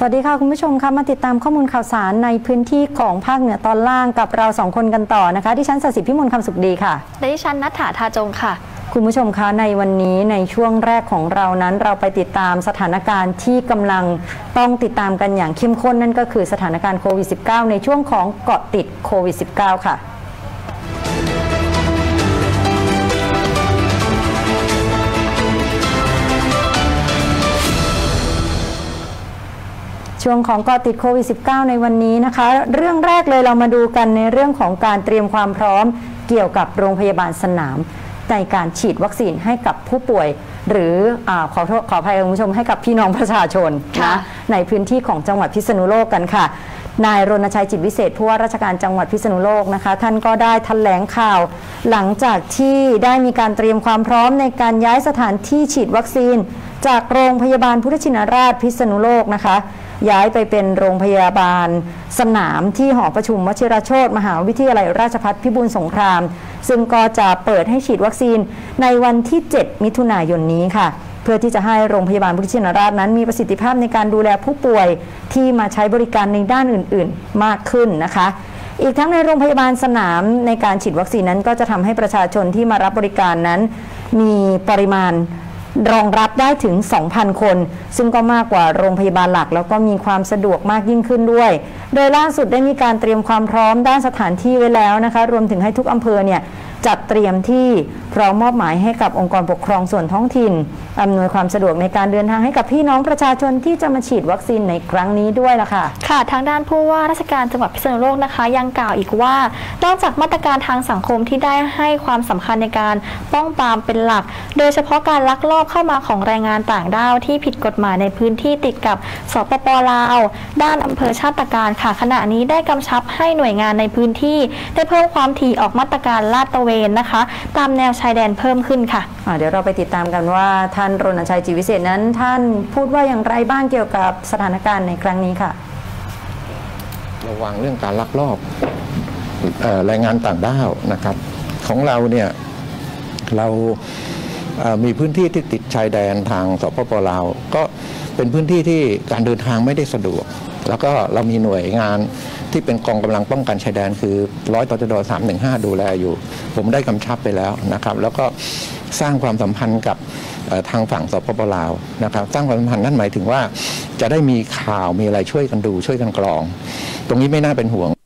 สวัสดีค่ะ คุณผู้ชมคะมาติดตามข้อมูลข่าวสารในพื้นที่ของภาคเหนือตอนล่างกับเราสองคนกันต่อนะคะดิฉันสศิพิมลคำสุขดีค่ะและดิฉันนัทธาทาจงค่ะ คุณผู้ชมคะในวันนี้ในช่วงแรกของเรานั้น เราไปติดตามสถานการณ์ที่กำลังต้องติดตามกันอย่างเข้มข้นนั่นก็คือสถานการณ์โควิด -19 ในช่วงของเกาะติดโควิด -19 ค่ะ ช่วงของเกาะติดโควิด -19 ในวันนี้นะคะ เรื่องแรกเลยเรามาดูกันในเรื่องของการเตรียมความพร้อม เกี่ยวกับโรงพยาบาลสนาม ในการฉีดวัคซีนให้กับผู้ป่วย หรืออาขอโทษขออภัยคุณผู้ชมให้กับพี่น้องประชาชนค่ะนะในพื้นที่ของจังหวัดพิษณุโลกกันค่ะนายรณชัยจิตวิเศษผู้ว่าราชการจังหวัดพิษณุโลกนะคะ ท่านก็ได้แถลงข่าว หลังจากที่ได้มีการเตรียมความพร้อมในการย้ายสถานที่ฉีดวัคซีน จากโรงพยาบาลพุทธชินราชพิษณุโลกนะคะ ย้ายไปเป็นโรงพยาบาล สนามที่หอประชุมวชิรโชตมหาวิทยาลัยราชภัฏพิบูลสงคราม ซึ่งก็จะเปิดให้ฉีดวัคซีนในวันที่ 7 มิถุนายนนี้ค่ะ เพื่อที่จะให้โรงพยาบาลพุทธชินราชนั้นมีประสิทธิภาพในการดูแลผู้ป่วยที่มาใช้บริการในด้านอื่น ๆ มากขึ้นนะคะอีกทั้งในโรงพยาบาลสนามในการฉีดวัคซีนนั้นก็จะทำให้ประชาชนที่มารับบริการนั้น มีปริมาณ รองรับได้ถึง 2,000 คน ซึ่งก็มากกว่าโรงพยาบาลหลัก แล้วก็มีความสะดวกมากยิ่งขึ้นด้วย โดยล่าสุดได้มีการเตรียมความพร้อมด้านสถานที่ไว้แล้วนะคะ รวมถึงให้ทุกอำเภอเนี่ย จัดเตรียมที่พร้อมมอบหมายให้กับองค์กรปกครองส่วนท้องถิ่น อำนวยความสะดวกในการเดินทางให้กับพี่น้องประชาชนที่จะมาฉีดวัคซีนในครั้งนี้ด้วยล่ะค่ะ ค่ะทางด้านผู้ว่าราชการจังหวัดพิษณุโลกนะคะ ยังกล่าวอีกว่านอกจากมาตรการทางสังคมที่ได้ให้ความสำคัญในการป้องปรามเป็นหลัก โดยเฉพาะการลักลอบเข้ามาของแรงงานต่างด้าวที่ผิดกฎหมายในพื้นที่ติดกับสปปลาว ด้านอำเภอชาติการค่ะ ขณะนี้ได้กำชับให้หน่วยงานในพื้นที่ ได้เพิ่มความถี่ออกมาตรการลาดตระเวนนะคะ ตามแนวชายแดนเพิ่มขึ้นค่ะอ่าเดี๋ยวเราไปติดตามกันว่าท่านรณชัยจิตวิเศษนั้น ท่านพูดว่าอย่างไรบ้างเกี่ยวกับสถานการณ์ในครั้งนี้ค่ะ ระวังเรื่องการลักลอบเอ่อแรงงานต่างด้าวนะครับ ของเราเนี่ยเราเอ่อ มีพื้นที่ที่ติดชายแดนทางสปปลาว ก็เป็นพื้นที่ที่การเดินทางไม่ได้สะดวก แล้วก็เรามีหน่วยงานที่เป็นกองกำลังป้องกันชายแดนคือร้อยตจด315ดูแลอยู่ ผมได้กำชับไปแล้วนะครับ แล้วก็สร้างความสัมพันธ์กับทางฝั่งสปปลาวนะครับ สร้างความสัมพันธ์นั่นหมายถึงว่า จะได้มีข่าวมีอะไรช่วยกันดูช่วยกันกรอง ตรงนี้ไม่น่าเป็นห่วง